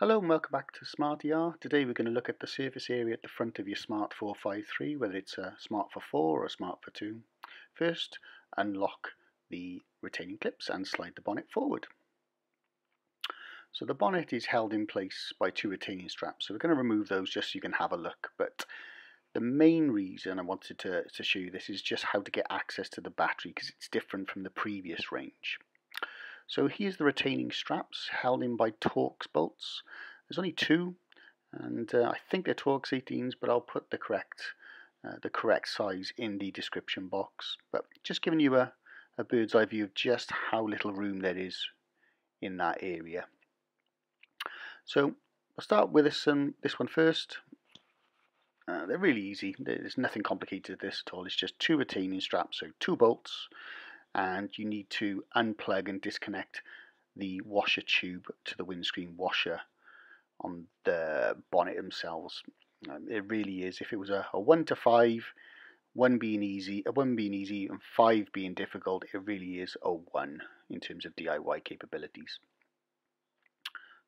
Hello and welcome back to Smart ER. Today we're going to look at the service area at the front of your Smart 453, whether it's a Smart forfour or a Smart fortwo. First, unlock the retaining clips and slide the bonnet forward. So the bonnet is held in place by two retaining straps, so we're going to remove those just so you can have a look. But the main reason I wanted to, to show you this is just how to get access to the battery because it's different from the previous range. So here's the retaining straps held in by Torx bolts. There's only two, and uh, I think they're Torx 18s, but I'll put the correct uh, the correct size in the description box. But just giving you a, a bird's eye view of just how little room there is in that area. So I'll start with this, um, this one first. Uh, they're really easy. There's nothing complicated this at all. It's just two retaining straps, so two bolts, and you need to unplug and disconnect the washer tube to the windscreen washer on the bonnet themselves. Um, it really is. If it was a, a one to five, one being easy, a one being easy, and five being difficult, it really is a one in terms of DIY capabilities.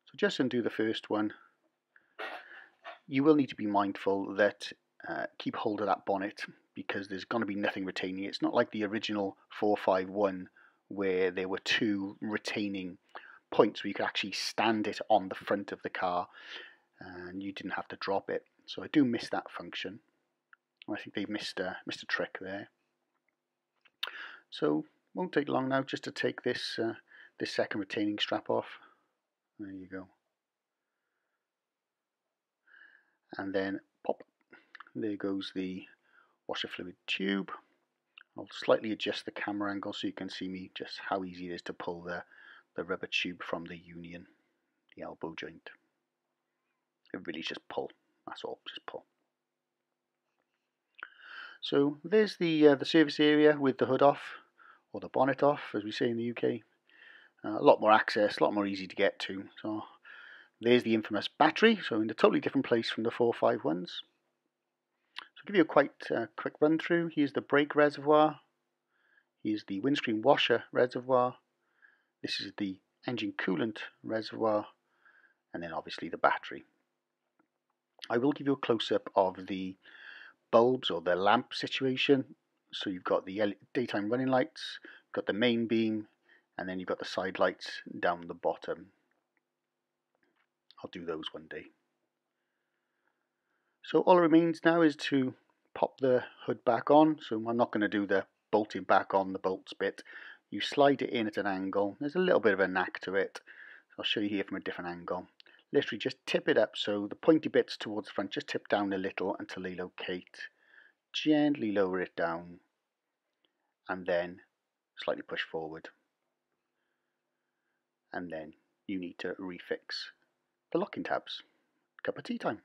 So just undo the first one. You will need to be mindful that uh, keep hold of that bonnet because there's going to be nothing retaining. It. It's not like the original 451 where there were two retaining points where you could actually stand it on the front of the car and you didn't have to drop it. So I do miss that function. I think they've missed a, missed a trick there. So won't take long now just to take this uh, this second retaining strap off. There you go. And then pop. There goes the washer fluid tube. I'll slightly adjust the camera angle so you can see me just how easy it is to pull the, the rubber tube from the union, the elbow joint. It really just pull, that's all, just pull. So there's the uh, the service area with the hood off, or the bonnet off as we say in the UK. Uh, a lot more access, a lot more easy to get to. So there's the infamous battery, so in a totally different place from the 451s. I'll give you a quite uh, quick run through. Here's the brake reservoir. Here's the windscreen washer reservoir. This is the engine coolant reservoir. And then obviously the battery. I will give you a close-up of the bulbs or the lamp situation. So you've got the daytime running lights, got the main beam, and then you've got the side lights down the bottom. I'll do those one day. So all that remains now is to pop the hood back on. So I'm not going to do the bolting back on the bolts bit. You slide it in at an angle. There's a little bit of a knack to it. I'll show you here from a different angle. Literally just tip it up so the pointy bits towards the front just tip down a little until they locate. Gently lower it down and then slightly push forward. And then you need to refix the locking tabs. Cup of tea time.